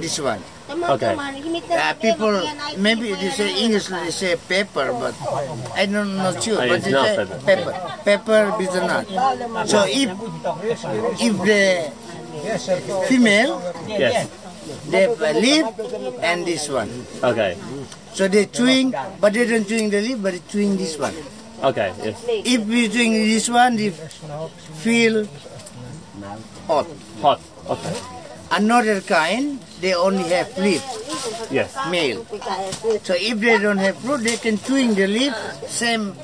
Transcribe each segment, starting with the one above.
this one. Okay. Uh, people, maybe they say English, they say pepper, but I don't know sure. But it's they not say pepper. pepper, pepper bitter nut. So if if the female, Yes. they have leaf and this one. Okay. So they chewing, but they don't chewing the leaf, but they chewing this one. Okay. Yes. If we chewing this one, they feel hot. Hot. Okay. Another kind, they only have leaf, Yes. male. So if they don't have fruit, they can chewing the leaf, same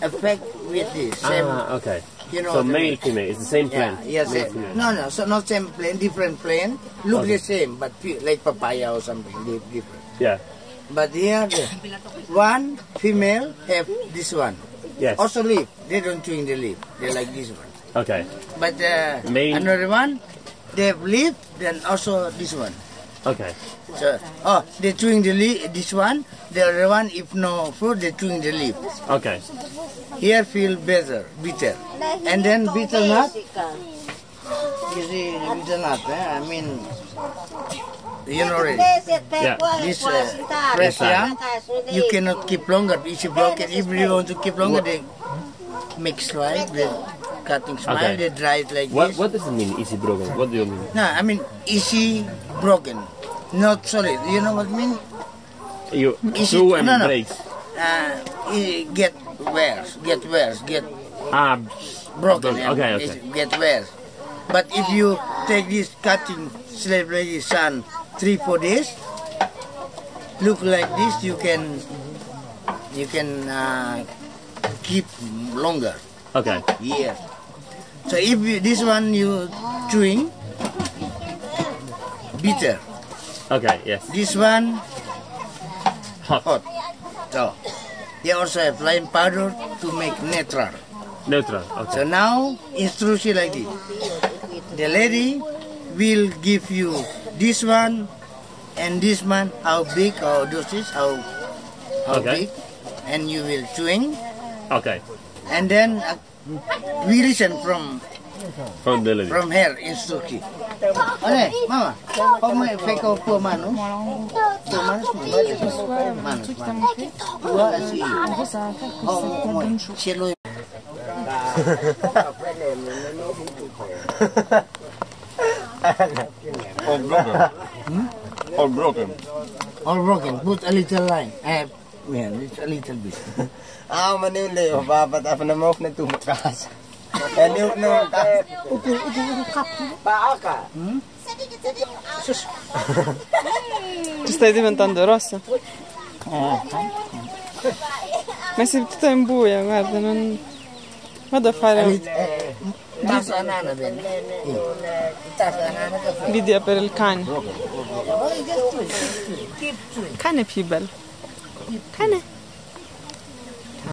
effect with this. Same, Ah. Okay. you know. So male, female. It's the same Yeah, plant. yes, Male, yes. No, no, so not same plant, different plant. Look Okay. the same, but like papaya or something, different. Yeah. But here, one female have this one. Yes. Also leaf. They don't chewing the leaf. They like this one. Okay. But uh, Male. another one, they have leaf, then also this one. Okay. So, oh, they chewing the leaf, this one. The other one, if no fruit, they chewing the leaf. Okay. Here feel better, bitter. And then bitter nut, you see bitter nut, eh? I mean, you know already. Yeah. This uh, fresh yam, you cannot keep longer. If you block it, if you want to keep longer, they make slide, the cutting smile, Okay. they dry it like What this. What does it mean? Easy broken. What do you mean? No, I mean easy broken, not solid. You know what I mean? You Easy- and no, no. breaks. Uh, get worse, get worse, get Ah. broken. Okay, okay. Get worse. But if you take this cutting slave lady sun three four days, look like this, you can you can uh, keep longer. Okay. Yes. So if you, this one you chewing bitter, Okay. Yes. this one Hot. hot. So they also have lime powder to make neutral. Neutral. Okay. So now instruction like this. The lady will give you this one and this one how big how doses how how Okay. big and you will chewing Okay. And then uh, we listen from From the lady. from her instruction. Oleh, mama, kau mau fake kau pua manu? Pua manu semua. Manu. Dua si. Oh, mau cielo. All broken. All broken. All broken. Put a little line. Eh, يعني لي تلبس آه مني لي بابا تفنا ما وفنا تو مكاس يعني وفنا مكاس أوكي أوكي أوكي باعاكا شوش تستاي دي من تندراسة ما سبت تنبويا مرد من ماذا فعل Vidje per il cane. Cane più bello. 看呢